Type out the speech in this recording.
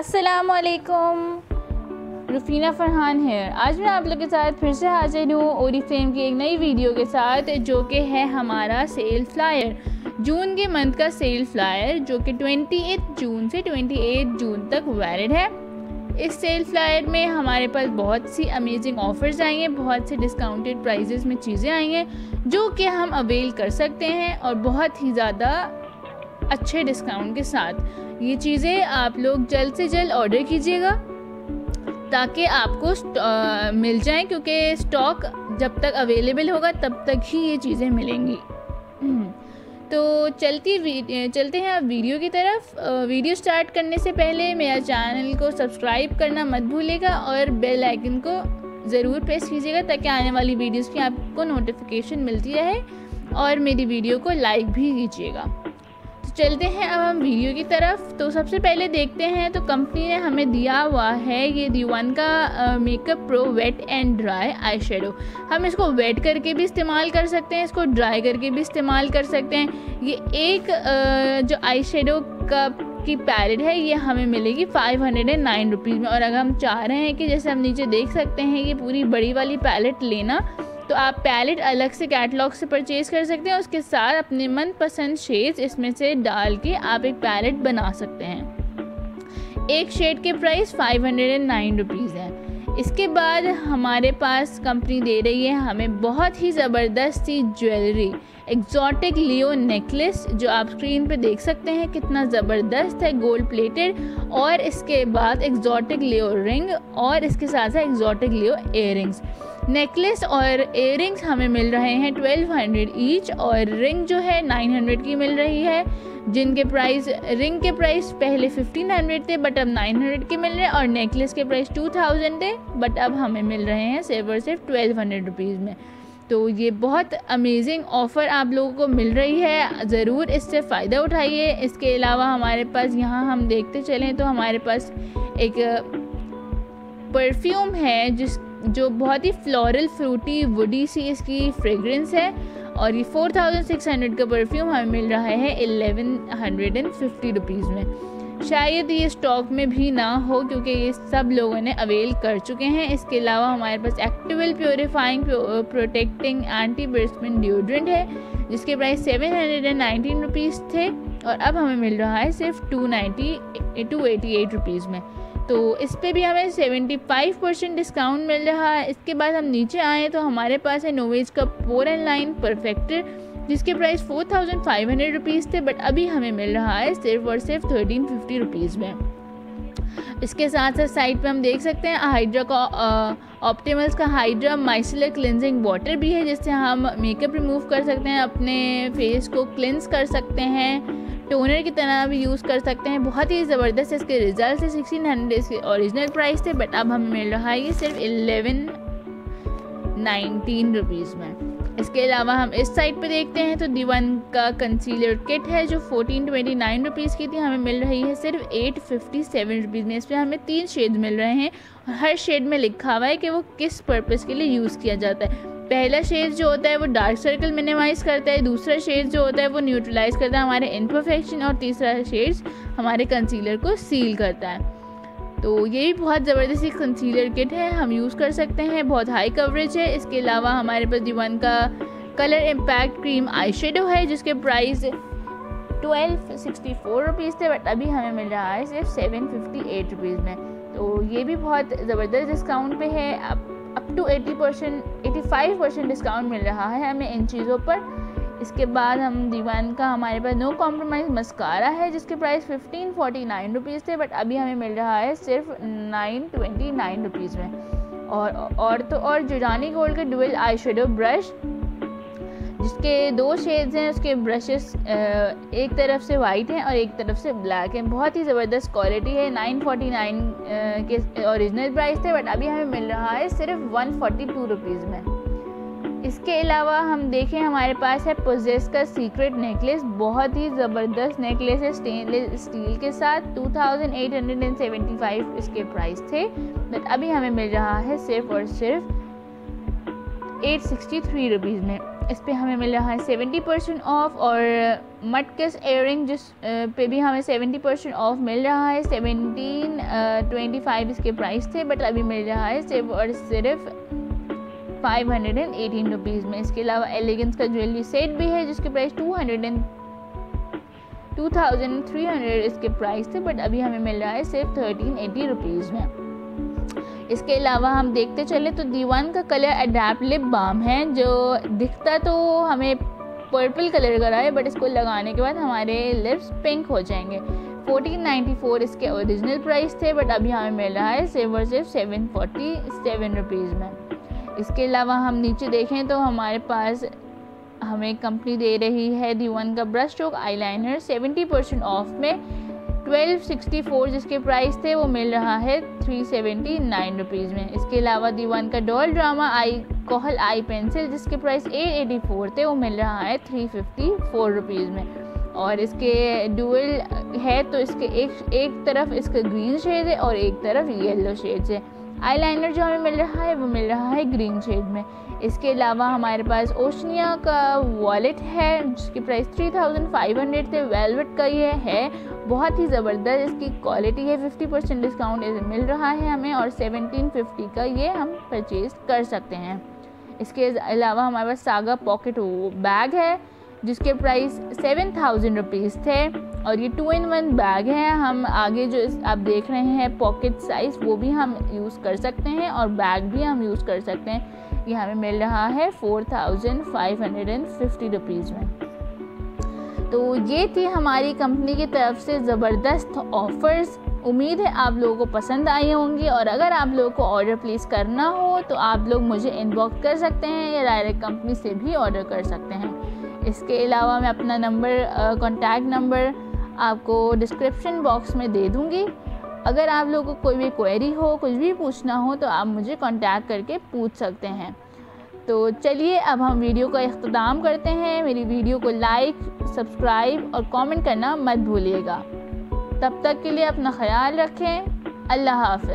असलकुम रुफीना फरहान है आज मैं आप लोग के साथ फिर से हाजिर हूँ ओरी फ्रेम की एक नई वीडियो के साथ, जो कि है हमारा सेल फ्लायर जून के मंथ का सेल फ्लायर जो कि ट्वेंटी जून से ट्वेंटी जून तक वैलिड है। इस सेल फ्लायर में हमारे पास बहुत सी अमेजिंग ऑफ़र्स आई हैं, बहुत से डिस्काउंटेड प्राइजेस में चीज़ें आई हैं, जो कि हम अवेल कर सकते हैं और बहुत ही ज़्यादा अच्छे डिस्काउंट के साथ। ये चीज़ें आप लोग जल्द से जल्द ऑर्डर कीजिएगा, ताकि आपको मिल जाए, क्योंकि स्टॉक जब तक अवेलेबल होगा, तब तक ही ये चीज़ें मिलेंगी। हम्म। तो चलती चलते हैं आप वीडियो की तरफ़। वीडियो स्टार्ट करने से पहले मेरा चैनल को सब्सक्राइब करना मत भूलेगा और बेल आइकन को ज़रूर प्रेस कीजिएगा, ताकि आने वाली वीडियोस की आपको नोटिफिकेशन मिलती रहे, और मेरी वीडियो को लाइक भी कीजिएगा। चलते हैं अब हम वीडियो की तरफ़। तो सबसे पहले देखते हैं तो कंपनी ने हमें दिया हुआ है ये दीवान का makeup pro wet and dry आई हम इसको वेट करके भी इस्तेमाल कर सकते हैं इसको ड्राई करके भी इस्तेमाल कर सकते हैं। ये एक आ, जो आई का की पैलेट है ये हमें मिलेगी five hundred and nine rupees में। और अगर हम चाह रहे हैं कि जैसे हम नीचे देख सकते हैं कि पूरी बड़ी वाली पैलेट लेना तो आप पैलेट अलग से कैटलॉग से परचेज़ कर सकते हैं, उसके साथ अपने मनपसंद शेड्स इसमें से डाल के आप एक पैलेट बना सकते हैं। एक शेड के price five hundred and nine rupees है। इसके बाद हमारे पास कंपनी दे रही है हमें बहुत ही ज़बरदस्त सी ज्वेलरी एग्जॉटिक लियो नेकलेस जो आप स्क्रीन पे देख सकते हैं कितना ज़बरदस्त है गोल्ड प्लेटेड और इसके बाद एग्जॉटिक लियो रिंग और इसके साथ साथ एग्जॉटिक लियो इयर नेकलेस और इयर हमें मिल रहे हैं ट्वेल्व हंड्रेड ईच और रिंग जो है नाइन हंड्रेड की मिल रही है, जिनके प्राइस रिंग के प्राइस पहले फिफ्टीन हंड्रेड थे बट अब नाइन हंड्रेड के मिल रहे हैं, और नेकलेस के प्राइस टू थाउज़ेंड थे बट अब हमें मिल रहे हैं सिर्फ़ और सिर्फ़ ट्वेल्व हंड्रेड रुपीज़ में. तो ये बहुत अमेजिंग ऑफ़र आप लोगों को मिल रही है। ज़रूर इससे फ़ायदा उठाइए। इसके अलावा हमारे पास यहाँ हम देखते चलें तो हमारे पास एक परफ्यूम है जिस, जो बहुत ही फ्लोरल फ्रूटी वुडी सी इसकी फ्रेगरेंस है। और ये फोर थाउज़ेंड सिक्स हंड्रेड का परफ्यूम हमें मिल रहा है eleven hundred and fifty rupees में। शायद ये स्टॉक में भी ना हो, क्योंकि ये सब लोगों ने अवेल कर चुके हैं। इसके अलावा हमारे पास एक्टिवल प्योरीफाइंग प्रोटेक्टिंग एंटी ब्रिस्मिन डिओड्रेंट है, जिसके price seven hundred and nineteen rupees थे, और अब हमें मिल रहा है सिर्फ़ two ninety two eighty eight rupees में। तो इस पर भी हमें सेवेंटी फाइव परसेंट डिस्काउंट मिल रहा है। इसके बाद हम नीचे आए तो हमारे पास है नोवेज का पोर एंड लाइन परफेक्टर जिसके price four thousand five hundred rupees थे बट अभी हमें मिल रहा है सिर्फ़ और सिर्फ़ थर्टीन फिफ्टी रुपीज़ में। इसके साथ साथ साइड पे हम देख सकते हैं हाइड्रा का ऑप्टिमल्स का हाइड्रा माइसलर क्लिनजिंग वाटर भी है, जिससे हम मेकअप रिमूव कर सकते हैं, अपने फेस को क्लिनस कर सकते हैं टोनर की तरह भी यूज़ कर सकते हैं। बहुत ही ज़बरदस्त इसके रिज़ल्ट है सिक्सटीन हंड्रेड इसके ओरिजिनल प्राइस थे बट अब हमें मिल रहा है ये सिर्फ़ एलेवन नाइनटीन रुपीज़ में। इसके अलावा हम इस साइड पे देखते हैं तो दीवान का कंसीलर किट है जो फोर्टीन ट्वेंटी नाइन रुपीज़ की थी। हमें मिल रही है सिर्फ़ एट फिफ्टी सेवन रुपीज़ में। इस पर हमें तीन शेड मिल रहे हैं। और हर शेड में लिखा हुआ है कि वो किस पर्पज़ के लिए यूज़ किया जाता है। पहला शेड जो होता है वो डार्क सर्कल मिनिमाइज़ करता है। दूसरा शेड जो होता है वो न्यूट्रलाइज करता है हमारे इनपरफेक्शन और तीसरा शेड्स हमारे कंसीलर को सील करता है। तो ये भी बहुत ज़बरदस्त कंसीलर किट है, हम यूज़ कर सकते हैं, बहुत हाई कवरेज है। इसके अलावा हमारे पास दीवान का colour impact cream eye shadow है, जिसके price twelve sixty four rupees थे बट अभी हमें मिल रहा है सिर्फ़ सेवन फिफ्टी एट रुपीज़ में। तो ये भी बहुत ज़बरदस्त डिस्काउंट पे है। Up up to eighty percent eighty five percent discount मिल रहा है हमें इन चीज़ों पर। इसके बाद हम दीवान का हमारे पास नो कॉम्प्रोमाइज़ मस्कारा है, जिसके price fifteen forty nine rupees थे बट अभी हमें मिल रहा है सिर्फ़ नाइन ट्वेंटी नाइन रुपीज़ में। और और तो और जुरानी गोल्ड के डुअल आई शेडो ब्रश जिसके दो शेड्स हैं, उसके ब्रशेस एक तरफ़ से वाइट हैं और एक तरफ़ से ब्लैक हैं। बहुत ही ज़बरदस्त क्वालिटी है नाइन फोर्टी नाइन के ओरिजिनल प्राइस थे बट अभी हमें मिल रहा है सिर्फ़ वन फोर्टी टू रुपीज़ में। इसके अलावा हम देखें हमारे पास है पोजेस का सीक्रेट नेकलेस बहुत ही ज़बरदस्त नेकलेस है स्टेनलेस स्टील के साथ। 2875 इसके प्राइस थे बट अभी हमें मिल रहा है सिर्फ़ और सिर्फ़ 863 रुपीज़ में। इस पर हमें मिल रहा है सेवेंटी परसेंट ऑफ़ और मटकस एयरिंग जिस पे भी हमें सेवेंटी परसेंट ऑफ़ मिल रहा है सेवेंटीन ट्वेंटी फाइव इसके प्राइस थे बट अभी मिल रहा है सिर्फ़ और सिर्फ़ five hundred and eighteen rupees में। इसके अलावा एलिगेंस का ज्वेलरी सेट भी है, जिसके price two hundred and two thousand three hundred इसके प्राइस थे बट अभी हमें मिल रहा है सिर्फ़ थर्टीन एटी रुपीज़ में। इसके अलावा हम देखते चले तो दीवान का कलर अडेप्ट लिप बाम है, जो दिखता तो हमें पर्पल कलर का रहा है बट इसको लगाने के बाद हमारे लिप्स पिंक हो जाएँगे। 1494 इसके ओरिजिनल प्राइस थे बट अभी हमें मिल रहा है सिर्फ़ और सिर्फ़ सेवन फोर्टी सेवन रुपीज़ में। इसके अलावा हम नीचे देखें तो हमारे पास हमें कंपनी दे रही है दी वन का brush stroke eyeliner 70 percent off में 1264 जिसके प्राइस थे, वो मिल रहा है थ्री सेवेंटी नाइन रुपीज़ में। इसके अलावा दी वन का doll drama eye kohl eye pencil जिसके प्राइस एट एटी फोर थे, वो मिल रहा है थ्री फिफ्टी फोर रुपीज़ में। और इसके डुअल है तो इसके एक एक तरफ़ इसका ग्रीन शेड है और एक तरफ़ येलो शेड है। आईलाइनर जो हमें मिल रहा है, वो मिल रहा है ग्रीन शेड में। इसके अलावा हमारे पास ओशनिया का वॉलेट है, जिसकी price three thousand five hundred थे। वेलवेट का ये है, बहुत ही ज़बरदस्त। इसकी क्वालिटी है फिफ्टी परसेंट डिस्काउंट मिल रहा है हमें और सेवनटीन फिफ्टी का ये हम परचेज़ कर सकते हैं। इसके अलावा हमारे पास सागा पॉकेट बैग है, जिसके प्राइस सेवन थाउज़ेंड रुपीज़ थे। और ये टू इन वन बैग है। हम आगे जो इस, आप देख रहे हैं पॉकेट साइज़ वो भी हम यूज़ कर सकते हैं और बैग भी हम यूज़ कर सकते हैं। ये हमें मिल रहा है four thousand five hundred and fifty rupees में। तो ये थी हमारी कंपनी की तरफ़ से ज़बरदस्त ऑफ़र्स उम्मीद है आप लोगों को पसंद आई होंगी और अगर आप लोगों को ऑर्डर प्लेस करना हो तो आप लोग मुझे इनबॉक्स कर सकते हैं या डायरेक्ट कंपनी से भी ऑर्डर कर सकते हैं। इसके अलावा मैं अपना नंबर कॉन्टैक्ट नंबर आपको डिस्क्रिप्शन बॉक्स में दे दूँगी। अगर आप लोगों को कोई भी क्वेरी हो, कुछ भी पूछना हो तो आप मुझे कांटेक्ट करके पूछ सकते हैं। तो चलिए, अब हम वीडियो का अख्ताम करते हैं। मेरी वीडियो को लाइक सब्सक्राइब और कमेंट करना मत भूलिएगा। तब तक के लिए अपना ख्याल रखें। अल्लाह हाफ़